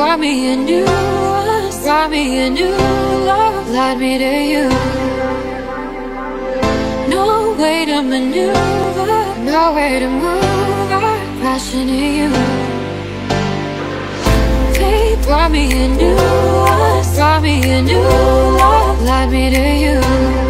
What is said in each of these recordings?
brought me a new one, brought me a new love, led me to you. No way to maneuver, no way to move, I'm crashing to you. Fate brought me a new one, brought me a new love, led me to you.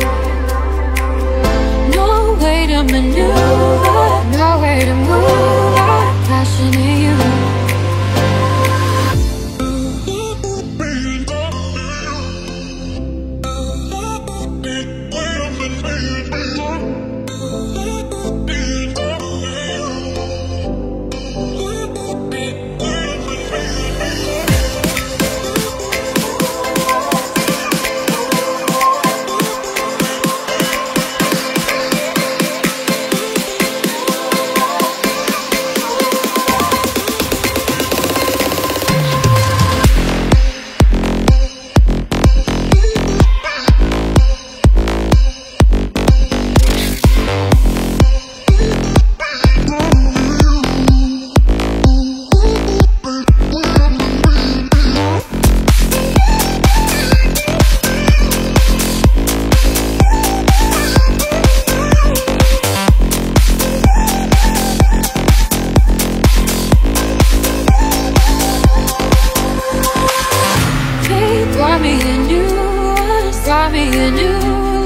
A new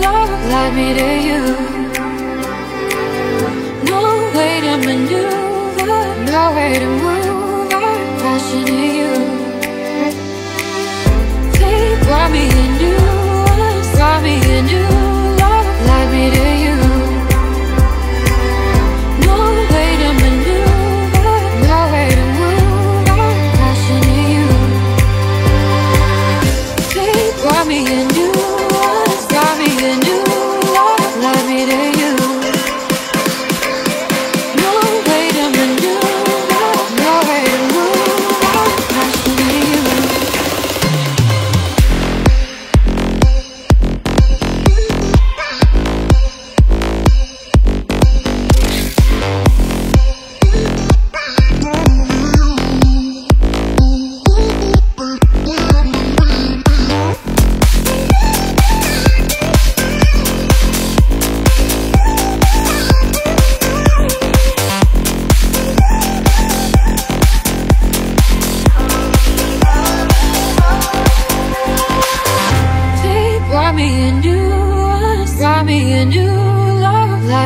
love, led me to you. No way to maneuver, no way to move, I'm to you. Fate brought me a new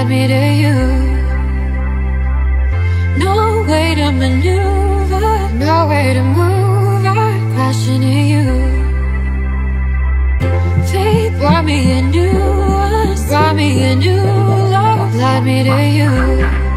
me to you. No way to maneuver, no way to move, I'm crashing to you. Fate brought me a new one, brought me a new love, led me to you.